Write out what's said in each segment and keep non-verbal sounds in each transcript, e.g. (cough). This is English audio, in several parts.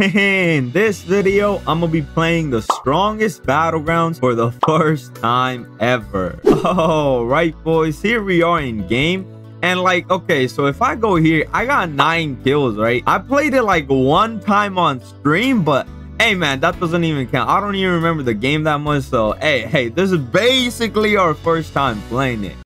In this video, I'm gonna be playing the strongest battlegrounds for the first time ever. Oh, right, boys. Here we are in game. And like, okay, so if I go here, I got nine kills, right? I played it like one time on stream, but hey, man, that doesn't even count. I don't even remember the game that much. So, hey, hey, this is basically our first time playing it.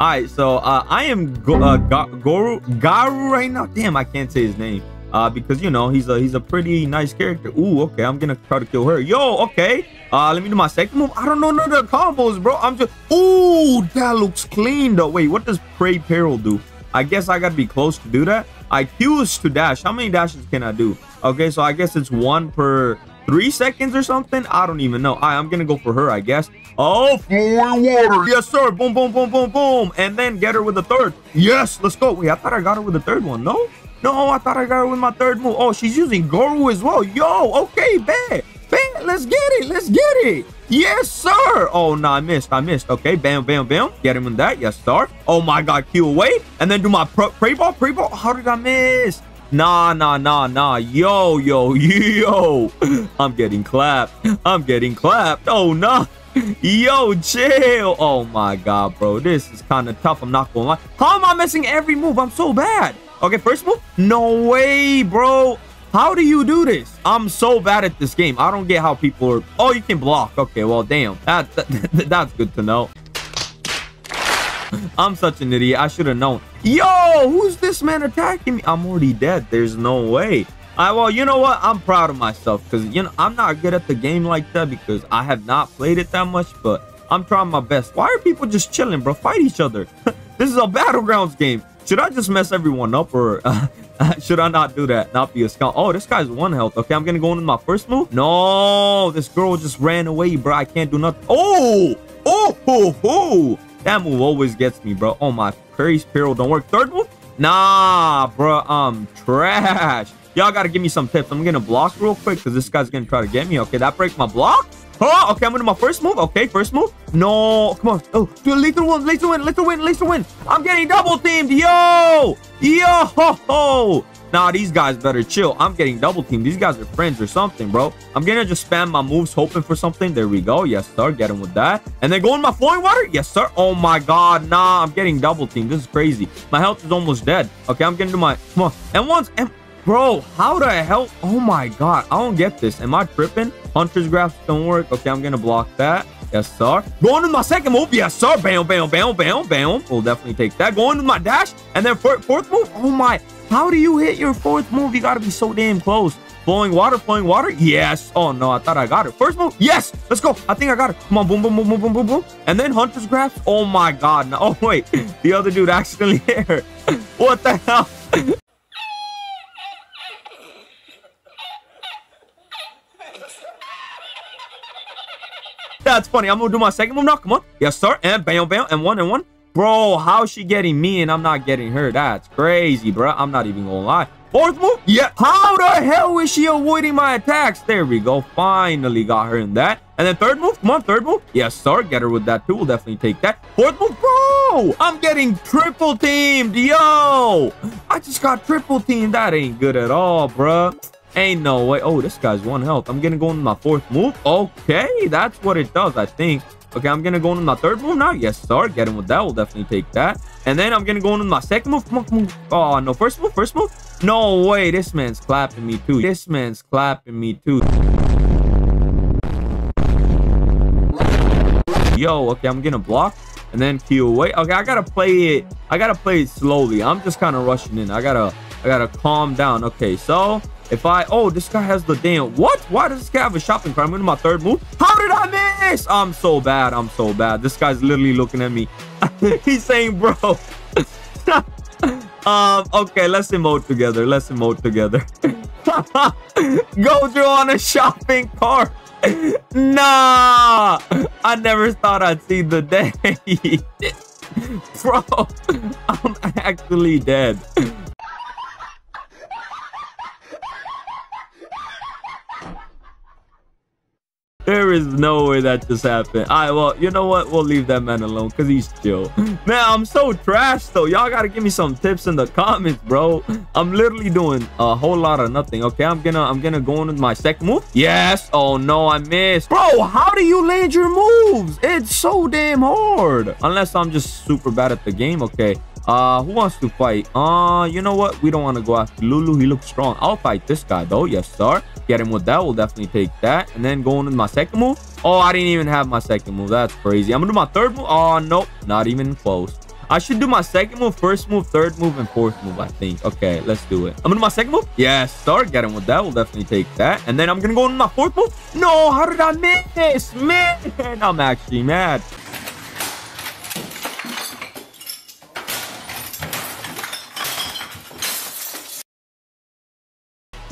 All right, so uh, I am Go uh, Goru Garou right now. Damn, I can't say his name. Uh, because you know he's a he's a pretty nice character. Ooh, okay, I'm gonna try to kill her. Yo, okay. Uh, let me do my second move. I don't know none of the combos, bro. I'm just. Ooh, that looks clean though. Wait, what does Prey Peril do? I guess I gotta be close to do that. I Q is to dash. How many dashes can I do? Okay, so I guess it's one per three seconds or something. I don't even know. I, I'm gonna go for her, I guess. Oh, flowing water. Yes, sir. Boom, boom, boom, boom, boom. And then get her with the third. Yes, let's go. Wait, I thought I got her with the third one. No? No, I thought I got her with my third move. Oh, she's using Goru as well. Yo, okay, bet. Bet, let's get it. Let's get it. Yes, sir. Oh, no, I missed. I missed. Okay, bam, bam, bam. Get him in that. Yes, sir. Oh, my God. Q away. And then do my pray ball, pray ball. How did I miss? Nah, nah, nah, nah. Yo, yo, (laughs) yo. I'm getting clapped. I'm getting clapped. Oh, no. (laughs) Yo, chill. Oh, my God, bro. This is kind of tough. I'm not going to lie. How am I missing every move? I'm so bad. Okay, first move. No way, bro. How do you do this? I'm so bad at this game. I don't get how people are... Oh, you can block. Okay, well, damn. That, that (laughs) That's good to know. (laughs) I'm such an idiot. I should have known. Yo, who's this man attacking me? I'm already dead. There's no way. I well, you know what? I'm proud of myself because you know I'm not good at the game like that because I have not played it that much, but I'm trying my best. Why are people just chilling, bro? Fight each other. (laughs) this is a battlegrounds game. Should I just mess everyone up or uh, (laughs) should I not do that? Not be a scout. Oh, this guy's one health. Okay, I'm gonna go into my first move. No, this girl just ran away, bro. I can't do nothing. Oh, oh, oh, oh. That move always gets me, bro. Oh, my Prey's Peril don't work. Third move? Nah, bro. I'm trash. Y'all gotta give me some tips. I'm gonna block real quick because this guy's gonna try to get me. Okay, that breaks my block. Oh, okay, I'm gonna my first move. Okay, first move. No, come on. Oh, do a lethal one, lethal win, lethal win, lethal win. I'm getting double teamed. Yo, yo, ho, ho. Nah, these guys better chill. I'm getting double teamed. These guys are friends or something, bro. I'm gonna just spam my moves, hoping for something. There we go. Yes, sir. Get him with that. And then go in my flowing water. Yes, sir. Oh my god. Nah, I'm getting double teamed. This is crazy. My health is almost dead. Okay, I'm gonna do my come on. And once and Bro, how the hell? Oh my god, I don't get this. Am I tripping? Hunter's grasp don't work. Okay, I'm gonna block that. Yes, sir. Going to my second move. Yes, sir. Bam, bam, bam, bam, bam. We'll definitely take that. Going to my dash. And then fourth move. Oh my. How do you hit your fourth move? You got to be so damn close. Flowing water, flowing water. Yes. Oh, no. I thought I got it. First move. Yes. Let's go. I think I got it. Come on. Boom, boom, boom, boom, boom, boom, boom. And then Hunter's Grasp. Oh, my God. No. Oh, (laughs) wait. The other dude accidentally (laughs) hit her. What the hell? (laughs) That's funny. I'm going to do my second move now. Come on. Yes, sir. And bam, bam. And one and one. Bro, how's she getting me and I'm not getting her? That's crazy, bro. I'm not even gonna lie. Fourth move? Yeah. How the hell is she avoiding my attacks? There we go. Finally got her in that. And then third move? Come on, third move. Yes, sir. Get her with that too. We'll definitely take that. Fourth move? Bro, I'm getting triple teamed. Yo, I just got triple teamed. That ain't good at all, bro. Ain't no way. Oh, this guy's one health. I'm gonna go into my fourth move. Okay, that's what it does, I think. Okay, I'm gonna go into my third move now. Yes, sir. Get him with that. We'll definitely take that. And then I'm gonna go into my second move. Come on, come on. Oh, no. First move, first move. No way. This man's clapping me too. This man's clapping me too. Yo, okay, I'm gonna block and then Q away. Okay, I gotta play it. I gotta play it slowly. I'm just kind of rushing in. I gotta, I gotta calm down. Okay, so if I, oh, this guy has the damn, what? Why does this guy have a shopping cart? I'm into my third move. How did I miss? I'm so bad. I'm so bad. This guy's literally looking at me. (laughs) He's saying, bro. (laughs) um, okay, let's emote together. Let's emote together. (laughs) Go through on a shopping cart. nah, I never thought I'd see the day. bro, I'm actually dead. There is no way that just happened. All right, well, you know what? We'll leave that man alone because he's chill. (gasps) Man, I'm so trash, though. Y'all got to give me some tips in the comments, bro. I'm literally doing a whole lot of nothing. Okay, I'm gonna I'm gonna go in with my second move. Yes. Oh, no, I missed. Bro, how do you land your moves? It's so damn hard. Unless I'm just super bad at the game. Okay. Uh, who wants to fight? Uh, you know what? We don't want to go after Lulu. He looks strong. I'll fight this guy, though. Yes, sir. Get him with that. We'll definitely take that. And then going with my second move. Oh, I didn't even have my second move. That's crazy. I'm going to do my third move. Oh, nope. Not even close. I should do my second move, first move, third move, and fourth move, I think. Okay, let's do it. I'm gonna do my second move. Yes, start getting with that. We'll definitely take that. And then I'm gonna go into my fourth move. No, how did I miss? Man, (laughs) I'm actually mad.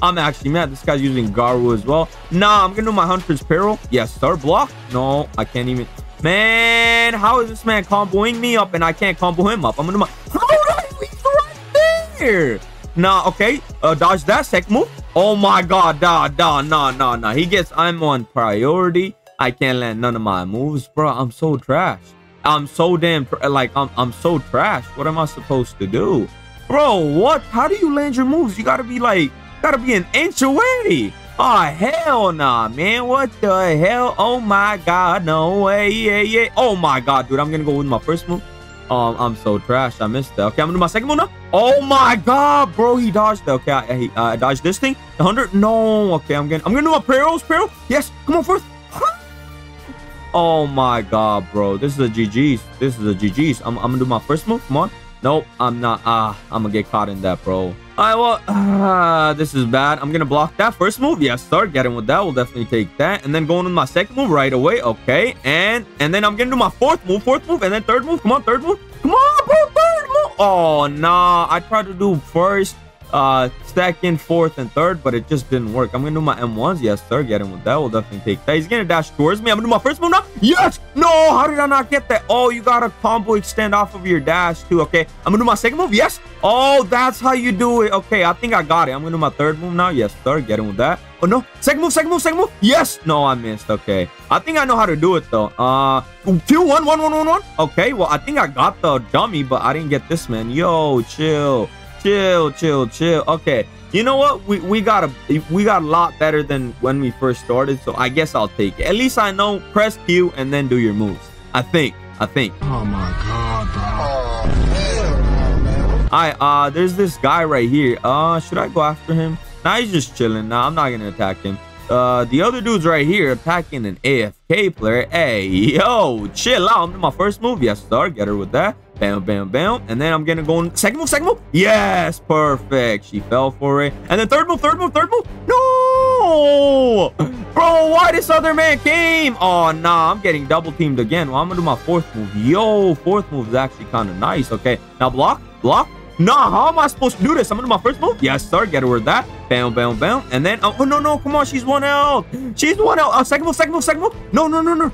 I'm actually mad. This guy's using Garou as well. Nah, I'm gonna do my Hunter's Peril. Yes, start block. No, I can't even. Man, how is this man comboing me up and I can't combo him up? I'm gonna. How did I right there? Nah, okay. Uh, dodge that. Second move. Oh my god, da, da, nah, nah, nah. He gets I'm on priority. I can't land none of my moves, bro. I'm so trash. I'm so damn like I'm I'm so trash. What am I supposed to do? Bro, what? How do you land your moves? You gotta be like Gotta be an inch away. Oh, hell nah, man. What the hell? Oh, my God. No way. Yeah, yeah. Oh, my God, dude. I'm to go with my first move. Um, I'm so trash. I missed that. Okay, I'm to do my second move now. Oh, my God, bro. He dodged that. Okay, I, I dodged this thing. 100. No. Okay, I'm to I'm gonna do my pearls. Pearl. Yes. Come on, first. Oh, my God, bro. This is a GG's. This is a GG's. I'm, I'm to do my first move. Come on. Nope, I'm not. Ah, I'm gonna get caught in that, bro. I well, uh, (sighs) this is bad. I'm gonna block that first move. Yeah, start getting with that. We'll definitely take that. And then going with my second move right away. Okay, and and then I'm gonna do my fourth move, fourth move, and then third move. Come on, third move. Come on, bro, third move. Oh, nah. I tried to do first uh second fourth and third but it just didn't work. I'm gonna do my m1s yes sir get him with that. We'll definitely take that. He's gonna dash towards me. I'm gonna do my first move now. Yes! No how did i not get that? Oh you got a combo extend off of your dash too okay? I'm gonna do my second move. Yes! Oh that's how you do it. Okay i think i got it. I'm gonna do my third move now. Yes sir get him with that. Oh no. Second move second move second move. Yes! No i missed. Okay. I think i know how to do it though. Uh two one one one one one. Okay well i think i got the dummy but i didn't get this man. Yo chill chill chill chill. Okay you know what? We we got a we got a lot better than when we first started so i guess i'll take it. At least i know press q and then do your moves. I think i think. Oh my god bro. All right uh there's this guy right here. Uh should i go after him? Nah he's just chilling. Nah i'm not gonna attack him. Uh the other dude's right here attacking an afk player. Hey yo chill out. I'm my first move. Yes sir. Get her with that Bam, bam, bam. And then I'm gonna go in second move, second move. Yes, perfect. She fell for it. And then third move, third move, third move. No! Bro, why this other man came? Oh, nah, I'm getting double teamed again. Well, I'm gonna do my fourth move. Yo, fourth move is actually kind of nice. Okay, now block, block, Nah, how am I supposed to do this? I'm do my first move. Yes, sir. Get her with that. Bam, bam, bam. And then, oh, oh no, no, come on. She's one out. She's one out. Uh, second move, second move, second move. No, no, no, no.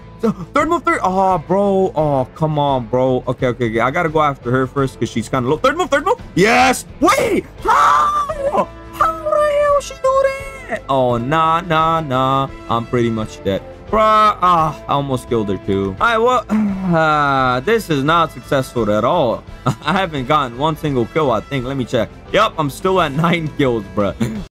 Third move, third. Oh, bro. Oh, come on, bro. Okay, okay, okay. I gotta go after her first because she's kind of low. Third move, third move. Yes. Wait. How? How the hell she do that? Oh, nah, nah, nah. I'm pretty much dead. Bruh, ah, I almost killed her too. Alright, well, (sighs) uh, this is not successful at all. (laughs) I haven't gotten one single kill, I think. Let me check. Yep, I'm still at (laughs) nine kills, bruh. (laughs)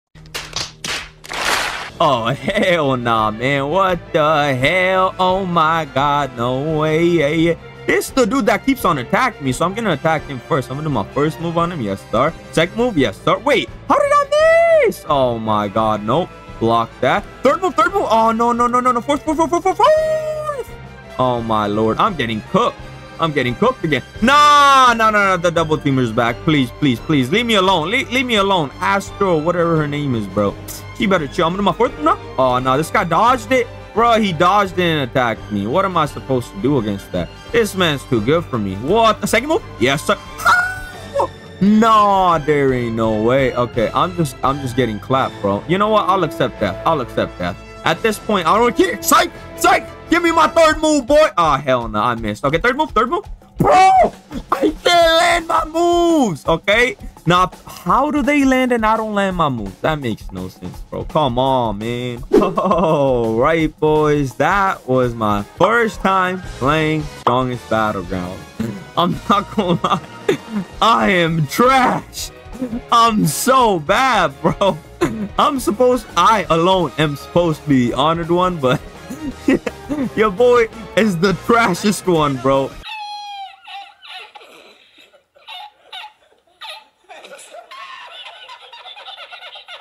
oh, hell nah, man. What the hell? Oh my god, no way. Yeah, yeah. This the dude that keeps on attacking me, so I'm gonna attack him first. I'm gonna do my first move on him. Yes, sir. Second move. Yes, sir. Wait, how did I miss? Oh my god, nope. Block that. Third move, third move. Oh, no, no, no, no, no. Fourth, fourth, fourth, fourth, fourth. Oh, my lord. I'm getting cooked. I'm getting cooked again. Nah, no, no, no. The double teamer's back. Please, please, please. Leave me alone. Le leave me alone. Astro, whatever her name is, bro. She better chill. I'm gonna my fourth. No. Oh, no. This guy dodged it. Bro, he dodged and attacked me. What am I supposed to do against that? This man's too good for me. What? The second move? Yes, sir. No, there ain't no way. Okay, I'm just I'm just getting clapped, bro. You know what? I'll accept that. I'll accept that. At this point, I don't care. Psych! Psych! Give me my third move, boy! Oh, hell no. I missed. Okay, third move, third move. Bro! I can't land my moves, okay? Now, how do they land and I don't land my moves? That makes no sense, bro. Come on, man. (laughs) Oh, right, boys. That was my first time playing Strongest Battleground. (laughs) I'm not gonna lie. I am trash. I'm so bad, bro. I'm supposed, I alone am supposed to be honored one, but (laughs) your boy is the trashiest one, bro.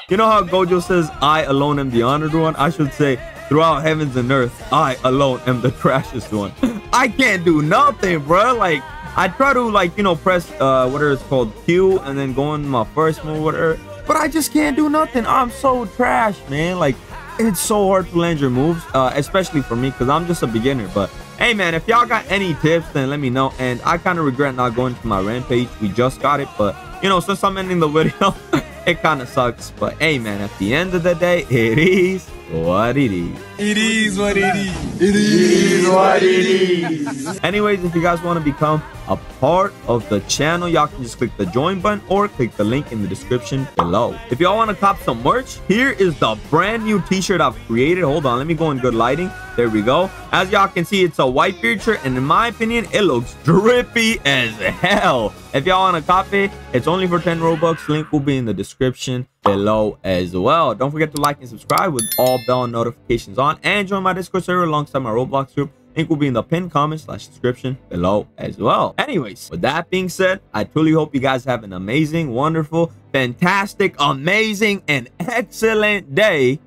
You know how Gojo says, I alone am the honored one? I should say, throughout heavens and earth, I alone am the trashiest one. I can't do nothing, bro. Like, I try to, like, you know, press, uh, whatever it's called, Q, and then go in my first move, whatever. But I just can't do nothing. I'm so trash, man. Like, it's so hard to land your moves, uh, especially for me, because I'm just a beginner. But, hey, man, if y'all got any tips, then let me know. And I kind of regret not going to my rampage. We just got it, but, you know, since I'm ending the video... (laughs) it kind of sucks. But hey, man, at the end of the day, it is what it is. It is what it is. It is what it is. Anyways, if you guys want to become a part of the channel, y'all can just click the join button or click the link in the description below. If y'all want to cop some merch, here is the brand new t-shirt I've created. Hold on, let me go in good lighting. There we go. As y'all can see, it's a white beard shirt, and in my opinion, it looks drippy as hell. If y'all want to copy, it's only for 10 Robux. Link will be in the description below as well. Don't forget to like and subscribe with all bell notifications on, and join my Discord server alongside my Roblox group. Link will be in the pinned comment slash description below as well. Anyways, with that being said, I truly hope you guys have an amazing, wonderful, fantastic, amazing, and (laughs) excellent day.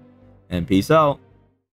And peace out.